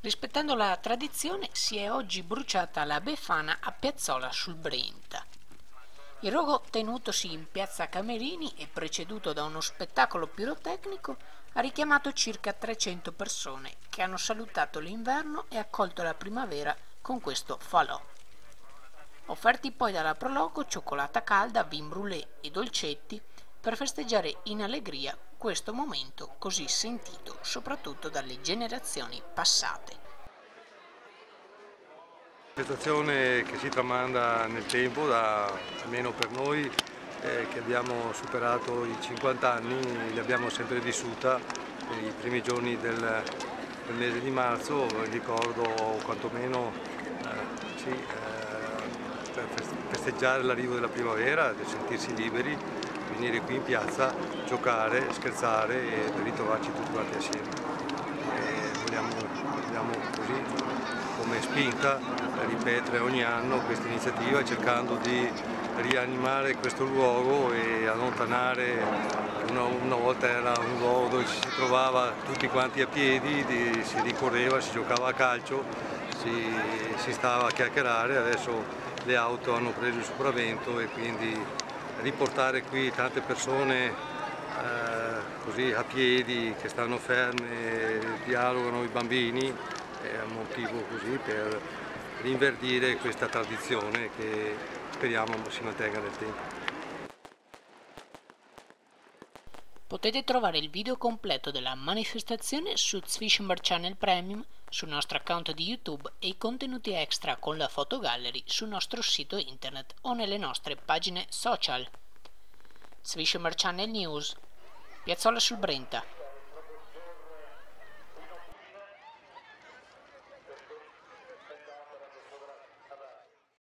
Rispettando la tradizione si è oggi bruciata la Befana a Piazzola sul Brenta. Il rogo tenutosi in piazza Camerini e preceduto da uno spettacolo pirotecnico ha richiamato circa 300 persone che hanno salutato l'inverno e accolto la primavera con questo falò. Offerti poi dalla Proloco cioccolata calda, vin brûlé e dolcetti per festeggiare in allegria questo momento così sentito soprattutto dalle generazioni passate. Manifestazione che si tramanda nel tempo, da, almeno per noi eh, che abbiamo superato i 50 anni, li abbiamo sempre vissuta i primi giorni del, del mese di marzo, ricordo quantomeno eh, sì, eh, per festeggiare l'arrivo della primavera, per sentirsi liberi, venire qui in piazza, giocare, scherzare e ritrovarci tutti quanti assieme. E vogliamo, vogliamo così come spinta ripetere ogni anno questa iniziativa cercando di rianimare questo luogo e allontanare, una, una, volta era un luogo dove si trovava tutti quanti a piedi, di, si ricorreva, si giocava a calcio, si, si stava a chiacchierare, adesso le auto hanno preso il sopravvento e quindi riportare qui tante persone eh, così a piedi che stanno ferme, dialogano i bambini, è un motivo così per rinverdire questa tradizione che speriamo si mantenga nel tempo. Potete trovare il video completo della manifestazione su Zwischenbar Channel Premium sul nostro account di YouTube e i contenuti extra con la fotogallery sul nostro sito internet o nelle nostre pagine social. Zwischenbar Channel News Piazzola sul Brenta